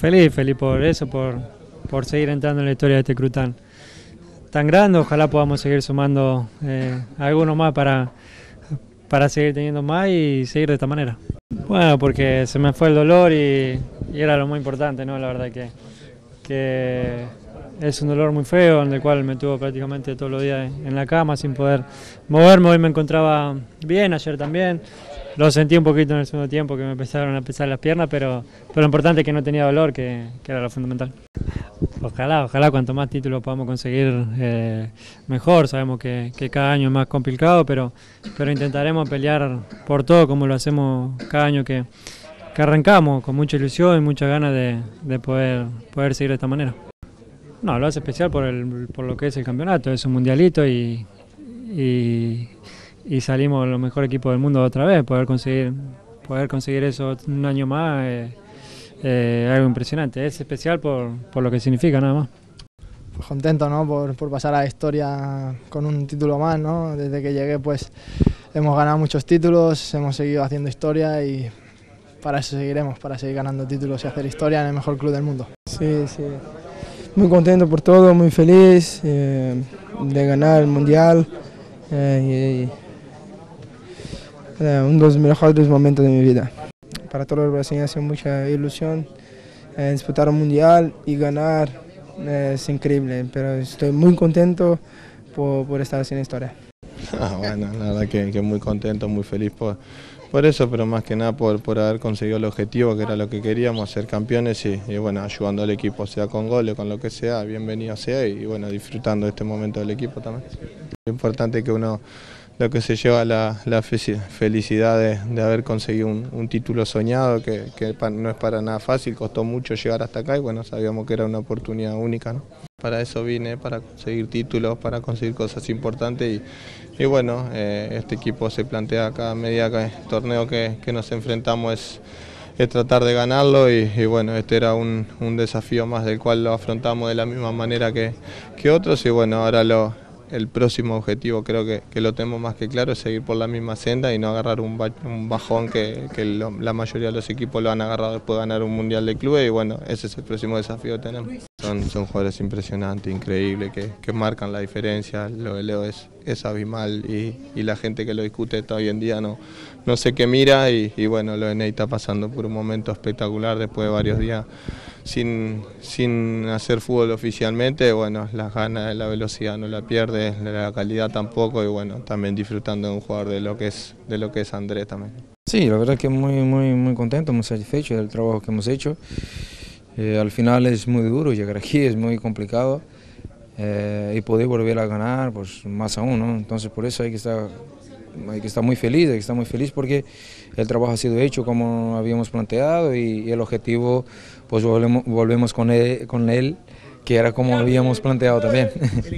Feliz, feliz por eso, por, por seguir entrando en la historia de este club tan, tan grande. Ojalá podamos seguir sumando eh, algunos más para, para seguir teniendo más y seguir de esta manera. Bueno, porque se me fue el dolor y, y era lo muy importante, ¿no? La verdad que, que es un dolor muy feo, en el cual me tuvo prácticamente todos los días en la cama sin poder moverme. Hoy me encontraba bien, ayer también. Lo sentí un poquito en el segundo tiempo que me empezaron a pesar las piernas, pero, pero lo importante es que no tenía dolor, que, que era lo fundamental. Ojalá, ojalá cuanto más títulos podamos conseguir eh, mejor. Sabemos que, que, cada año es más complicado, pero, pero intentaremos pelear por todo como lo hacemos cada año que, que arrancamos, con mucha ilusión y muchas ganas de, de poder, poder seguir de esta manera. No, lo hace especial por, el, por lo que es el campeonato, es un mundialito y, y, y salimos los mejores equipos del mundo otra vez, poder conseguir, poder conseguir eso un año más es eh, eh, algo impresionante, es especial por, por, lo que significa nada más. Pues contento ¿no? por, por pasar a la historia con un título más, ¿no? desde que llegué pues hemos ganado muchos títulos, hemos seguido haciendo historia y para eso seguiremos, para seguir ganando títulos y hacer historia en el mejor club del mundo. Sí, sí muy contento por todo, muy feliz eh, de ganar el mundial. Eh, y, eh, uno de los mejores momentos de mi vida. Para todos los brasileños ha mucha ilusión eh, disputar un mundial y ganar. Eh, es increíble, pero estoy muy contento por, por estar haciendo historia. Ah, bueno, la verdad que, que, muy contento, muy feliz por, por eso, pero más que nada por, por haber conseguido el objetivo, que era lo que queríamos, ser campeones y, y bueno, ayudando al equipo, sea con goles, con lo que sea, bienvenido sea y, bueno, disfrutando de este momento del equipo también. Lo importante es que uno lo que se lleva la, felicidad de, haber conseguido un, título soñado, que, que, no es para nada fácil, costó mucho llegar hasta acá y bueno, sabíamos que era una oportunidad única. Para eso vine, para conseguir títulos, para conseguir cosas importantes y, bueno, eh, este equipo se plantea cada media torneo que, que nos enfrentamos es, tratar de ganarlo y, bueno, este era un, un, desafío más del cual lo afrontamos de la misma manera que, que otros y bueno, ahora lo, el próximo objetivo creo que, que, lo tenemos más que claro, es seguir por la misma senda y no agarrar un, un bajón que, que la mayoría de los equipos lo han agarrado después de ganar un Mundial de Clubes y bueno, ese es el próximo desafío que tenemos. Son, son jugadores impresionantes, increíbles, que, que marcan la diferencia, lo de Leo es, es abismal y, y, la gente que lo discute hoy en día no, no sé qué mira y, y bueno, lo de Ney está pasando por un momento espectacular después de varios días sin, sin hacer fútbol oficialmente, bueno, las ganas, la velocidad no la pierde, la calidad tampoco y bueno, también disfrutando de un jugador de lo que es, de lo que es Andrés también. Sí, la verdad que muy, muy, muy contento, muy satisfecho del trabajo que hemos hecho. Eh, al final es muy duro, llegar aquí es muy complicado eh, y poder volver a ganar, pues más aún. Entonces por eso hay que estar hay que estar muy feliz, hay que estar muy feliz porque el trabajo ha sido hecho como habíamos planteado y, el objetivo pues volvemos, volvemos con él, con él, que era como habíamos planteado también.